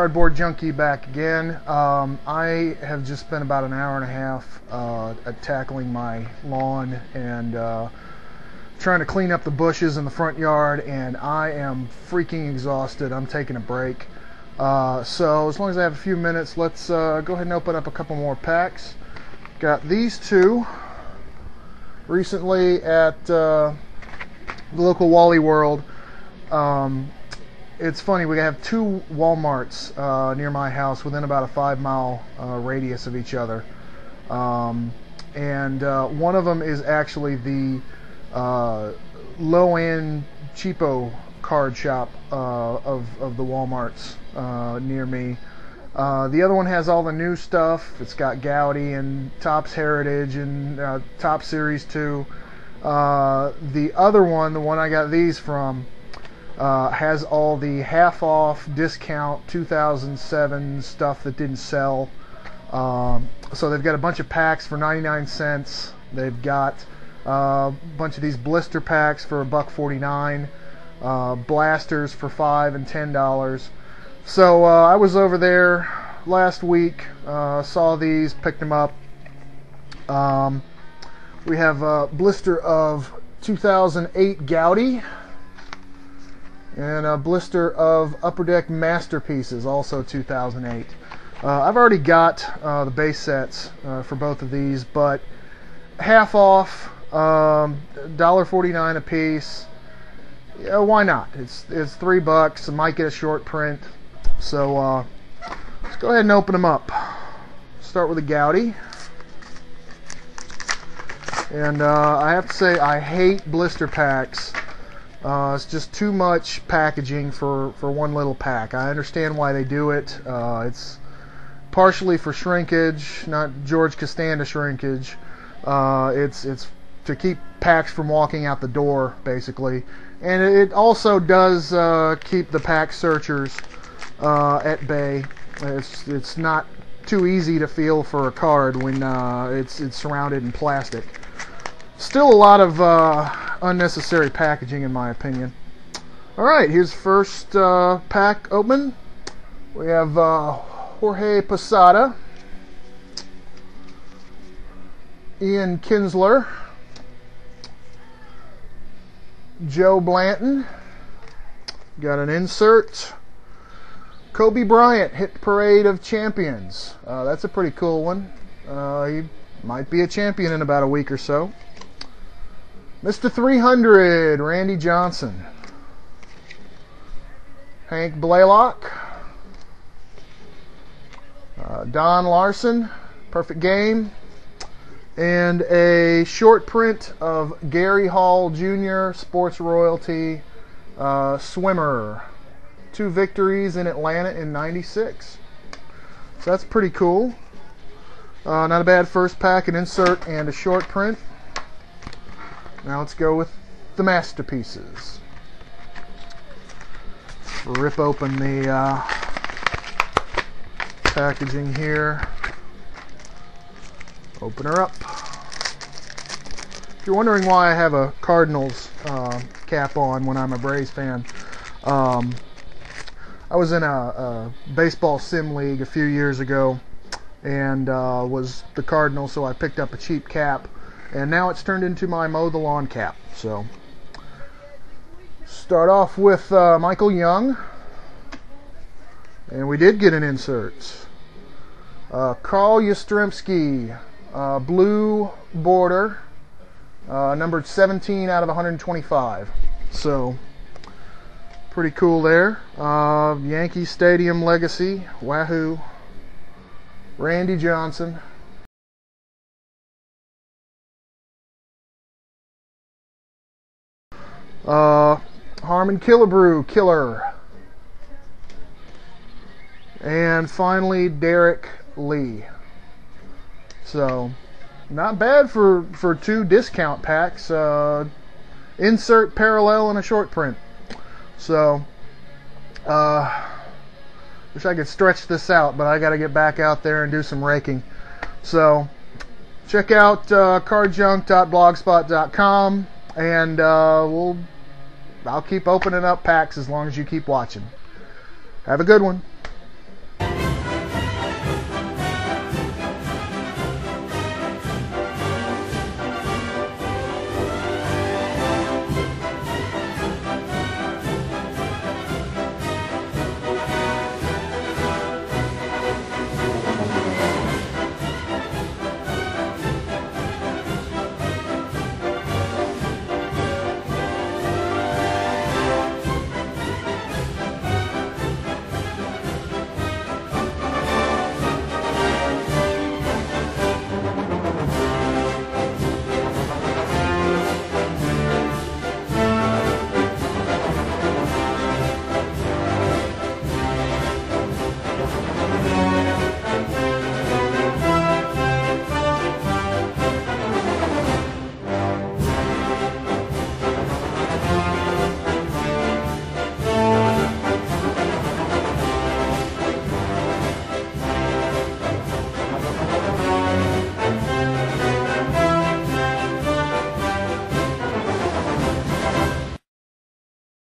Cardboard Junkie back again. Um, I have just spent about an hour and a half uh, tackling my lawn and uh, trying to clean up the bushes in the front yard, and I am freaking exhausted. I'm taking a break. Uh, so, as long as I have a few minutes, let's uh, go ahead and open up a couple more packs. Got these two recently at uh, the local Wally World. Um, it's funny, we have two Walmarts uh, near my house within about a five mile uh, radius of each other. Um, and uh, one of them is actually the uh, low end cheapo card shop uh, of, of the Walmarts uh, near me. the other one has all the new stuff. It's got Goudey and Topps Heritage and Topps Series 2. the other one, the one I got these from, uh, has all the half off discount 2007 stuff that didn't sell. Um, so they've got a bunch of packs for 99 cents. They've got uh, a bunch of these blister packs for a buck 49, uh, blasters for five and ten dollars. So uh, I was over there last week, uh, saw these, picked them up. Um, we have a blister of 2008 Goudey and a blister of Upper Deck Masterpieces, also 2008. Uh, I've already got uh, the base sets uh, for both of these, but half off, um, $1.49 a piece. Yeah, why not? It's it's three bucks. I might get a short print. So uh, let's go ahead and open them up. Start with a Goudey. And uh, I have to say, I hate blister packs uh, it's just too much packaging for, for one little pack. I understand why they do it. Uh, it's partially for shrinkage, not George Costanza shrinkage. Uh, it's it's to keep packs from walking out the door, basically, and it also does uh, keep the pack searchers uh, at bay. It's it's not too easy to feel for a card when uh, it's it's surrounded in plastic. Still a lot of unnecessary packaging in my opinion. Alright, here's first uh, pack open. We have uh, Jorge Posada, Ian Kinsler, Joe Blanton, got an insert, Kobe Bryant, Hit Parade of Champions. Uh, that's a pretty cool one. Uh, he might be a champion in about a week or so. Mr. 300, Randy Johnson. Hank Blalock. Uh, Don Larsen, Perfect Game. And a short print of Gary Hall Jr., Sports Royalty, uh, swimmer. Two victories in Atlanta in 96. So that's pretty cool. Uh, not a bad first pack, an insert, and a short print. Now let's go with the masterpieces. Rip open the uh, packaging here. Open her up. If you're wondering why I have a Cardinals uh, cap on when I'm a Braves fan, um, I was in a, a, baseball sim league a few years ago and uh, was the Cardinals, so I picked up a cheap cap and now it's turned into my mow the lawn cap. So start off with uh, Michael Young, and we did get an insert. Uh, Carl Yastrzemski, uh, blue border, uh, numbered 17 out of 125. So pretty cool there. Uh, Yankee Stadium legacy, Wahoo. Randy Johnson, Uh, Harmon Killebrew, Killer. And finally, Derrek Lee. So, not bad for, for two discount packs. Uh, insert parallel and a short print. So, uh, wish I could stretch this out, but I got to get back out there and do some raking. So, check out uh, cardjunk.blogspot.com and uh, we'll I'll keep opening up packs as long as you keep watching. Have a good one.